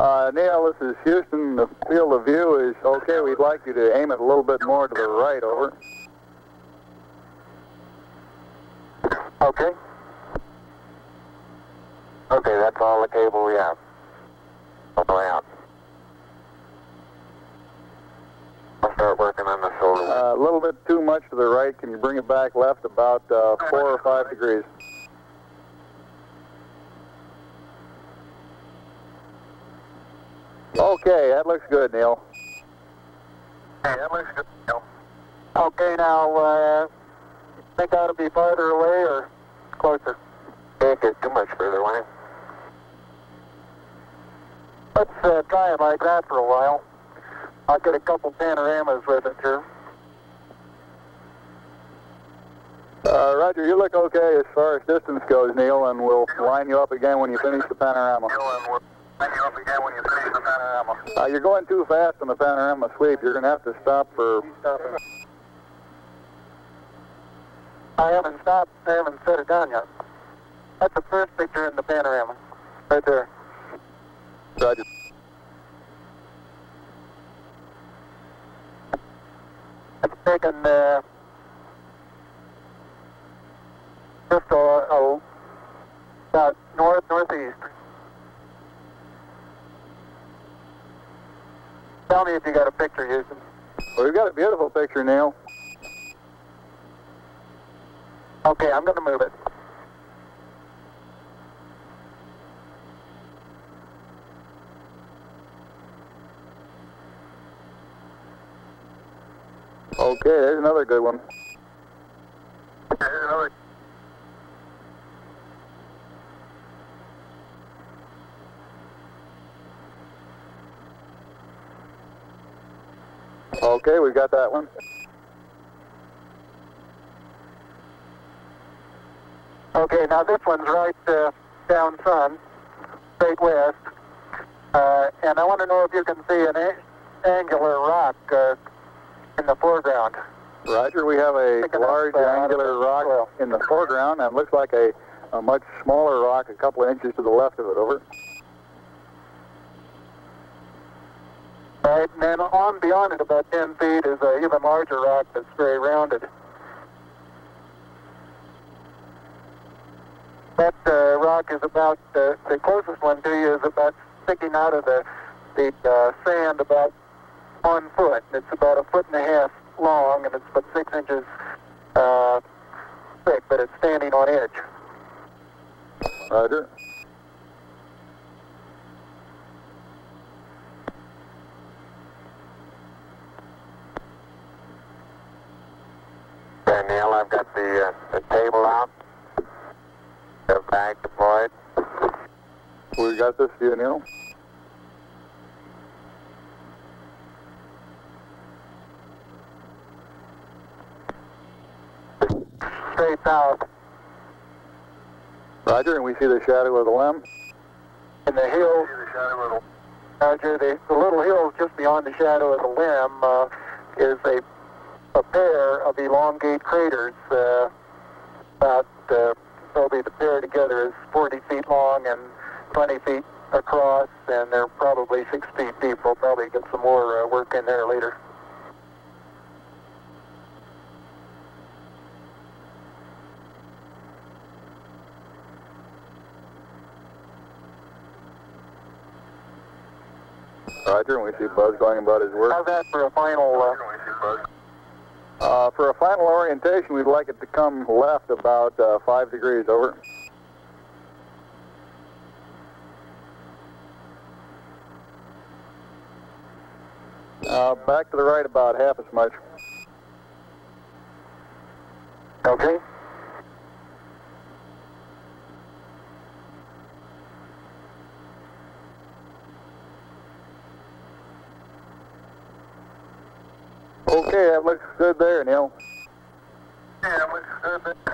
Uh, Neil, this is Houston. The field of view is okay. We'd like you to aim it a little bit more to the right, over. Okay. Okay, that's all the cable we have. Way out. I'll start working on the shoulder. Uh, a little bit too much to the right. Can you bring it back left about uh, four or five degrees? Okay, that looks good, Neil. Hey, that looks good. Neil. Okay, now, uh, think I ought to be farther away or closer? Can't get too much further away. Let's uh, try it like that for a while. I'll get a couple panoramas with it here. Uh, Roger, you look okay as far as distance goes, Neil, and we'll line you up again when you finish the panorama. Line you up again when you finish the panorama. Uh, you're going too fast on the panorama sweep. You're going to have to stop for... I haven't stopped. I haven't set it down yet. That's the first picture in the panorama. Right there. Roger. It's taken uh, just a, a, about north northeast. Me if you got a picture, Houston. Well, we've got a beautiful picture, Neil. Okay, I'm going to move it. Okay, there's another good one. Okay, we've got that one. Okay, now this one's right uh, down sun, straight west. Uh, and I want to know if you can see an a- angular rock uh, in the foreground. Roger, we have a large angular rock in the foreground and looks like a, a much smaller rock a couple of inches to the left of it, over. Right, and then on beyond it about 10 feet is an even larger rock that's very rounded. That uh, rock is about, uh, the closest one to you is about sticking out of the, the uh, sand about one foot. It's about a foot and a half long and it's about six inches uh, thick, but it's standing on edge. Roger. Neil, I've got the, uh, the table out. The bag deployed. We got this view, Neil. Straight south. Roger, and we see the shadow of the LEM. In the hills, Roger, the, the little hill just beyond the shadow of the LEM uh, is a, a pair of elongate craters. Uh, about, uh, probably the pair together is 40 feet long and 20 feet across, and they're probably six feet deep. We'll probably get some more uh, work in there later. Roger, and we see Buzz going about his work. How's that for a final? Uh, Uh, for a final orientation, we'd like it to come left about uh, five degrees, over. Uh, back to the right about half as much. okay. Okay, that looks good there, Neil. Yeah, looks good.